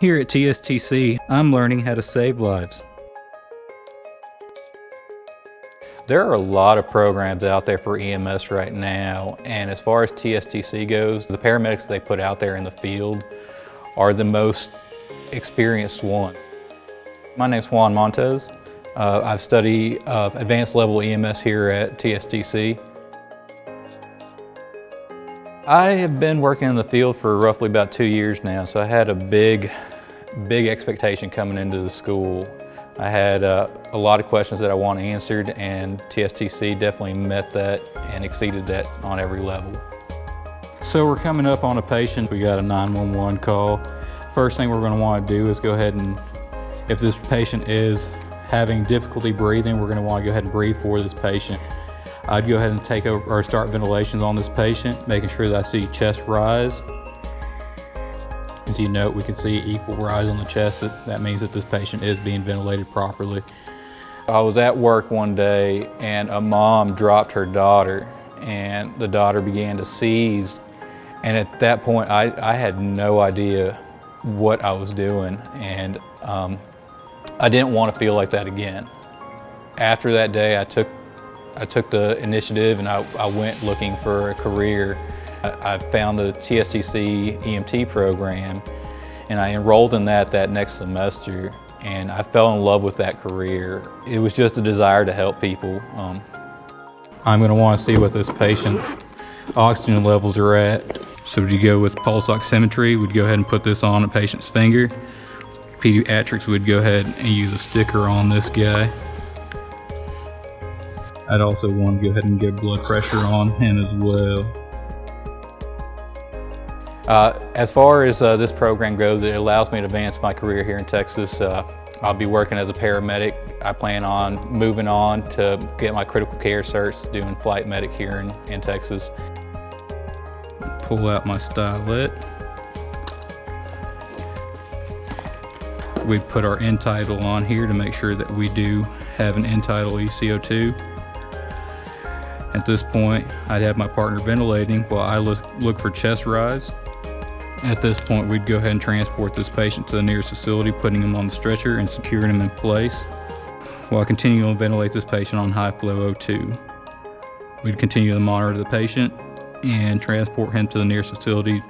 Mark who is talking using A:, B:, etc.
A: Here at TSTC, I'm learning how to save lives. There are a lot of programs out there for EMS right now, and as far as TSTC goes, the paramedics they put out there in the field are the most experienced one. My name is Juan Montes. Uh, I've studied uh, advanced level EMS here at TSTC. I have been working in the field for roughly about two years now, so I had a big, big expectation coming into the school. I had uh, a lot of questions that I want answered and TSTC definitely met that and exceeded that on every level. So we're coming up on a patient, we got a 911 call. First thing we're gonna to want to do is go ahead and, if this patient is having difficulty breathing, we're gonna to want to go ahead and breathe for this patient. I'd go ahead and take over or start ventilations on this patient, making sure that I see chest rise as you note, we can see equal rise on the chest. That means that this patient is being ventilated properly. I was at work one day and a mom dropped her daughter and the daughter began to seize. And at that point, I, I had no idea what I was doing. And um, I didn't want to feel like that again. After that day, I took, I took the initiative and I, I went looking for a career I found the TSTC EMT program and I enrolled in that that next semester and I fell in love with that career. It was just a desire to help people. Um, I'm going to want to see what this patient oxygen levels are at. So would you go with pulse oximetry, we'd go ahead and put this on a patient's finger. Pediatrics would go ahead and use a sticker on this guy. I'd also want to go ahead and get blood pressure on him as well. Uh, as far as uh, this program goes, it allows me to advance my career here in Texas. Uh, I'll be working as a paramedic. I plan on moving on to get my critical care certs, doing flight medic here in, in Texas. Pull out my stylet. We put our end tidal on here to make sure that we do have an end tidal ECO2. At this point, I'd have my partner ventilating while I look, look for chest rise. At this point, we'd go ahead and transport this patient to the nearest facility, putting him on the stretcher and securing him in place, while continuing to ventilate this patient on high flow O2. We'd continue to monitor the patient and transport him to the nearest facility